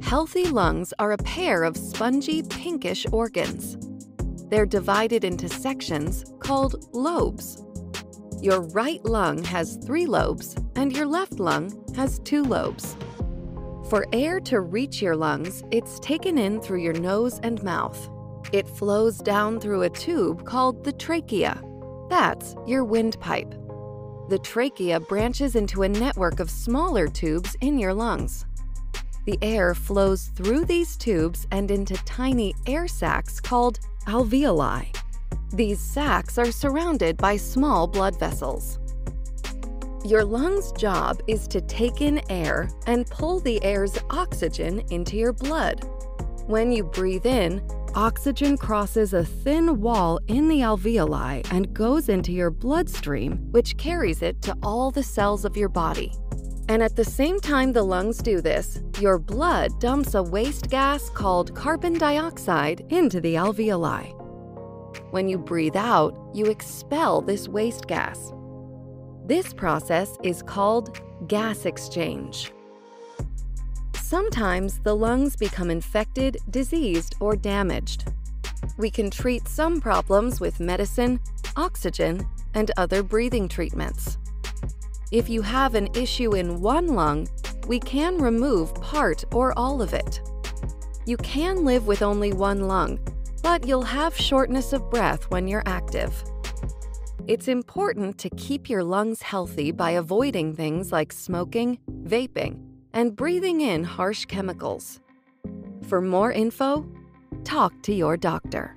Healthy lungs are a pair of spongy pinkish organs. They're divided into sections called lobes. Your right lung has three lobes, and your left lung has two lobes. For air to reach your lungs, it's taken in through your nose and mouth. It flows down through a tube called the trachea. That's your windpipe. The trachea branches into a network of smaller tubes in your lungs. The air flows through these tubes and into tiny air sacs called alveoli. These sacs are surrounded by small blood vessels. Your lungs' job is to take in air and pull the air's oxygen into your blood. When you breathe in, oxygen crosses a thin wall in the alveoli and goes into your bloodstream, which carries it to all the cells of your body. And at the same time the lungs do this, your blood dumps a waste gas called carbon dioxide into the alveoli. When you breathe out, you expel this waste gas. This process is called gas exchange. Sometimes the lungs become infected, diseased, or damaged. We can treat some problems with medicine, oxygen, and other breathing treatments. If you have an issue in one lung, we can remove part or all of it. You can live with only one lung, but you'll have shortness of breath when you're active. It's important to keep your lungs healthy by avoiding things like smoking, vaping, and breathing in harsh chemicals. For more info, talk to your doctor.